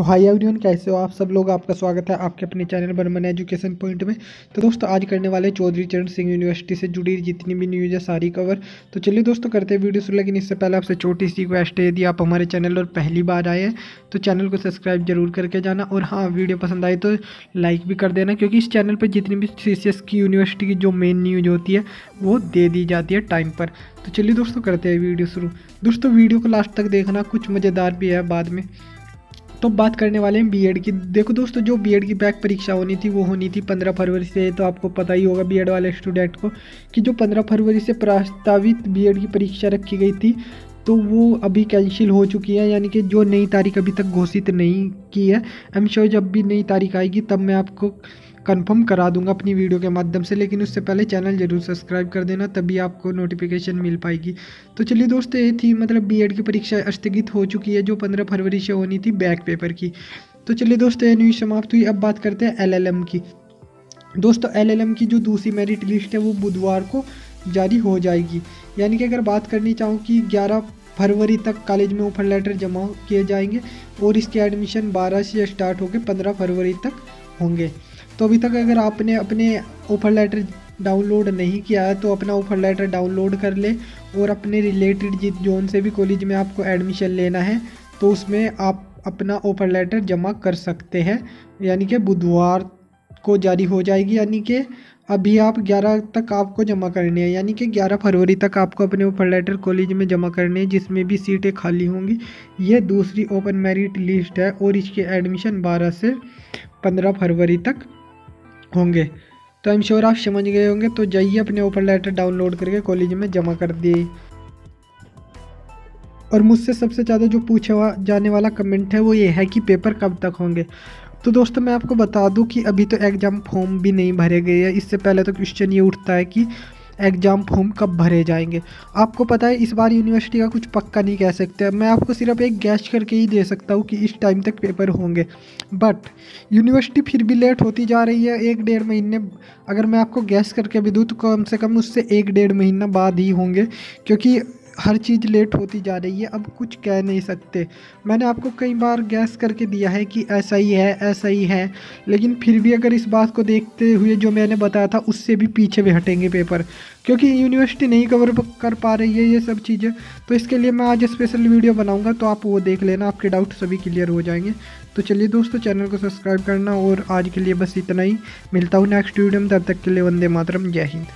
तो high everyone, कैसे हो आप सब लोग? आपका स्वागत है आपके अपने चैनल बर्मन एजुकेशन पॉइंट में। तो दोस्तों, आज करने वाले चौधरी चरण सिंह यूनिवर्सिटी से जुड़ी जितनी भी न्यूज़ है, सारी कवर तो चलिए दोस्तों, करते हैं वीडियो शुरू। लेकिन इससे पहले आपसे छोटी सी रिक्वेस्ट है, यदि आप हमारे चैनल और पहली बार आए हैं तो चैनल को सब्सक्राइब ज़रूर करके जाना। और हाँ वीडियो पसंद आए तो लाइक भी कर देना, क्योंकि इस चैनल पर जितनी भी सीसीएस की यूनिवर्सिटी की जो मेन न्यूज़ होती है, वो दे दी जाती है टाइम पर। तो चलिए दोस्तों, करते हैं वीडियो शुरू। दोस्तों, वीडियो को लास्ट तक देखना, कुछ मज़ेदार भी है बाद में। तो बात करने वाले हैं बीएड की। देखो दोस्तों, जो बीएड की बैक परीक्षा होनी थी, वो होनी थी पंद्रह फरवरी से तो आपको पता ही होगा बीएड वाले स्टूडेंट को कि जो पंद्रह फरवरी से प्रस्तावित बीएड की परीक्षा रखी गई थी तो वो अभी कैंसिल हो चुकी है, यानी कि जो नई तारीख अभी तक घोषित नहीं की है आई एम श्योर जब भी नई तारीख आएगी तब मैं आपको कंफर्म करा दूँगा अपनी वीडियो के माध्यम से, लेकिन उससे पहले चैनल ज़रूर सब्सक्राइब कर देना, तभी आपको नोटिफिकेशन मिल पाएगी। तो चलिए दोस्तों, ये थी मतलब बीएड की परीक्षा स्थगित हो चुकी है, जो पंद्रह फरवरी से होनी थी बैक पेपर की। तो चलिए दोस्तों, ये न्यूज़ समाप्त हुई, अब बात करते हैं एलएलएम की। दोस्तों एलएलएम की जो दूसरी मेरिट लिस्ट है, वो बुधवार को जारी हो जाएगी। यानी कि अगर बात करनी चाहूँ कि ग्यारह फरवरी तक कॉलेज में ऑफ़र लेटर जमा किए जाएँगे और इसके एडमिशन 12 से स्टार्ट होकर 15 फरवरी तक होंगे। तो अभी तक अगर आपने अपने ऑफ़र लेटर डाउनलोड नहीं किया है तो अपना ऑफ़र लेटर डाउनलोड कर ले और अपने रिलेटेड जिस जोन से भी कॉलेज में आपको एडमिशन लेना है तो उसमें आप अपना ऑफ़र लेटर जमा कर सकते हैं। यानी कि बुधवार को जारी हो जाएगी, यानी कि अभी आप 11 तक आपको जमा करनी है, यानी कि 11 फरवरी तक आपको अपने ऑफ़र लेटर कॉलेज में जमा करने हैं, जिसमें भी सीटें खाली होंगी। ये दूसरी ओपन मेरिट लिस्ट है और इसके एडमिशन 12 से 15 फरवरी तक होंगे। तो आई एम श्योर आप समझ गए होंगे तो जाइए अपने ऑफ़र लेटर डाउनलोड करके कॉलेज में जमा कर दिए। और मुझसे सबसे ज़्यादा जो पूछा जाने वाला कमेंट है, वो ये है कि पेपर कब तक होंगे। तो दोस्तों, मैं आपको बता दूँ कि अभी तो एग्ज़ाम फॉर्म भी नहीं भरे गए हैं। इससे पहले तो क्वेश्चन ये उठता है कि एग्ज़ाम फॉर्म कब भरे जाएँगे। आपको पता है, इस बार यूनिवर्सिटी का कुछ पक्का नहीं कह सकते। मैं आपको सिर्फ़ एक गैस करके ही दे सकता हूँ कि इस टाइम तक पेपर होंगे। बट यूनिवर्सिटी फिर भी लेट होती जा रही है, एक डेढ़ महीने। अगर मैं आपको गैस करके भी दूँ तो कम से कम उससे एक डेढ़ महीना बाद ही होंगे। क्योंकि हर चीज़ लेट होती जा रही है, अब कुछ कह नहीं सकते। मैंने आपको कई बार गैस करके दिया है कि ऐसा ही है, ऐसा ही है, लेकिन फिर भी अगर इस बात को देखते हुए जो मैंने बताया था, उससे भी पीछे भी हटेंगे पेपर, क्योंकि यूनिवर्सिटी नहीं कवर कर पा रही है ये सब चीज़ें। तो इसके लिए मैं आज स्पेशल वीडियो बनाऊँगा तो आप वो देख लेना, आपके डाउट सभी क्लियर हो जाएँगे। तो चलिए दोस्तों चैनल को सब्सक्राइब करना, और आज के लिए बस इतना ही। मिलता हूँ नेक्स्ट वीडियो में, तब तक के लिए वंदे मातरम, जय हिंद।